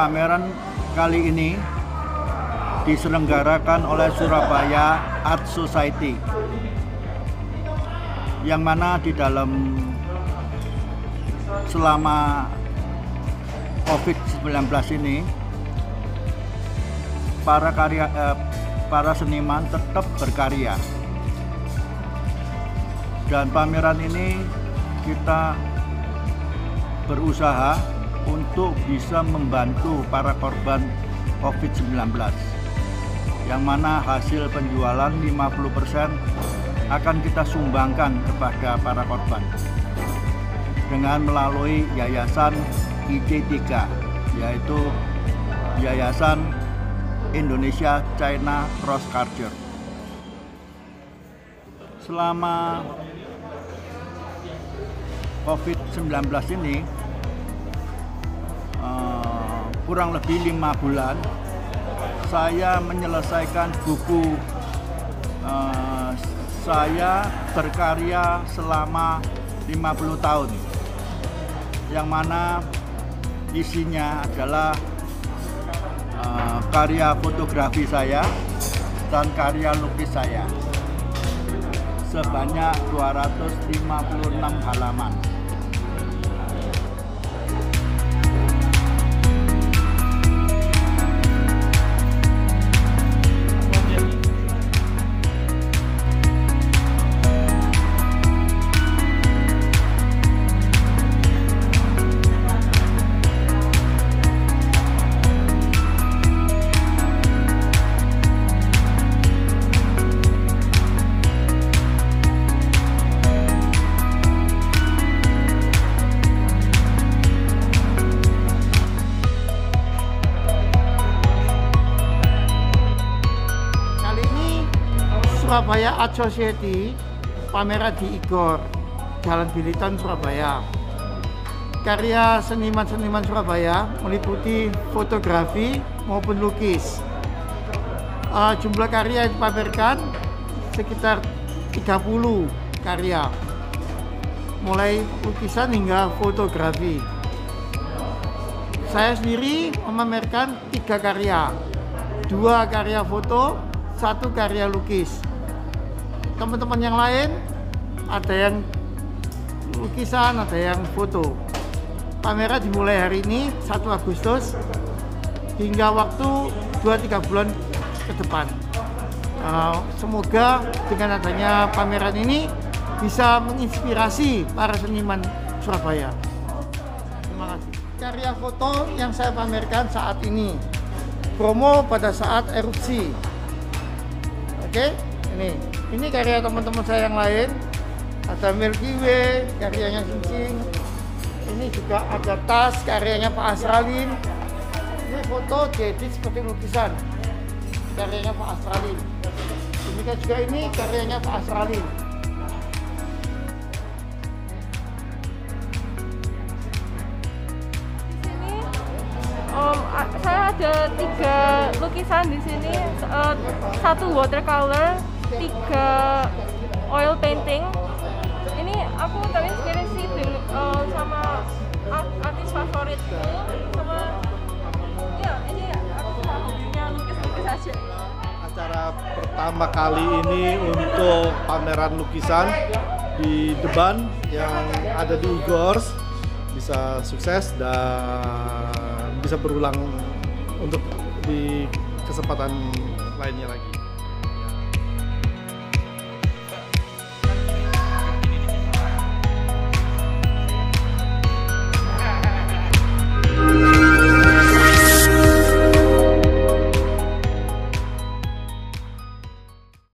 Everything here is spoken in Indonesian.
pameran kali ini diselenggarakan oleh Surabaya Art Society yang mana di dalam selama COVID-19 ini para karya eh, para seniman tetap berkarya. Dan pameran ini kita berusaha untuk bisa membantu para korban COVID-19 yang mana hasil penjualan 50% akan kita sumbangkan kepada para korban dengan melalui Yayasan ID3 yaitu Yayasan Indonesia China Cross Culture. Selama COVID-19 ini kurang lebih lima bulan saya menyelesaikan buku uh, saya berkarya selama 50 tahun. Yang mana isinya adalah uh, karya fotografi saya dan karya lukis saya. Sebanyak 256 halaman Surabaya Art Society pameran di Igor, Jalan Biliton, Surabaya. Karya seniman-seniman Surabaya meliputi fotografi maupun lukis. Uh, jumlah karya yang dipamerkan sekitar 30 karya, mulai lukisan hingga fotografi. Saya sendiri memamerkan tiga karya, dua karya foto, satu karya lukis teman-teman yang lain ada yang lukisan, ada yang foto. Pameran dimulai hari ini 1 Agustus hingga waktu 2-3 bulan ke depan. Uh, semoga dengan adanya pameran ini bisa menginspirasi para seniman Surabaya. Terima kasih. Karya foto yang saya pamerkan saat ini promo pada saat erupsi. Oke, ini. Ini karya teman-teman saya yang lain. Ada Milky Way karyanya Cincin ini juga ada tas karyanya Pak Asralin. Ini foto jadi seperti lukisan. Karyanya Pak Asralin. Ini kan juga ini karyanya Pak Asralin. Saya ada tiga lukisan di sini, uh, satu watercolor, tiga oil painting. Ini aku terinspirasi dengan uh, sama artis favoritku sama ya ini aku hobinya lukis-lukis aja. Acara pertama kali ini untuk pameran lukisan di Deban yang ada di Igors bisa sukses dan bisa berulang untuk di kesempatan lainnya lagi.